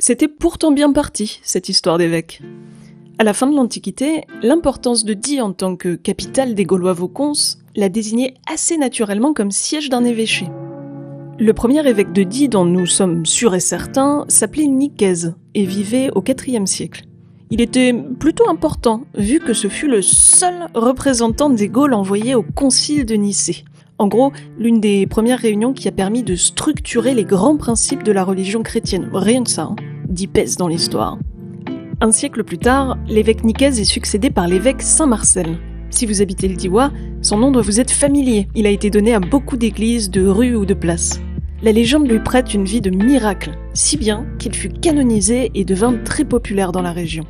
C'était pourtant bien parti, cette histoire d'évêque. À la fin de l'Antiquité, l'importance de Die en tant que capitale des Gaulois Vaucons la désignait assez naturellement comme siège d'un évêché. Le premier évêque de Die dont nous sommes sûrs et certains s'appelait Nicaise et vivait au IVe siècle. Il était plutôt important, vu que ce fut le seul représentant des Gaules envoyé au concile de Nicée. En gros, l'une des premières réunions qui a permis de structurer les grands principes de la religion chrétienne. Rien de ça, hein. Dit pèse dans l'histoire. Un siècle plus tard, l'évêque Nicaise est succédé par l'évêque Saint-Marcel. Si vous habitez le Diwa, son nom doit vous être familier. Il a été donné à beaucoup d'églises, de rues ou de places. La légende lui prête une vie de miracle, si bien qu'il fut canonisé et devint très populaire dans la région.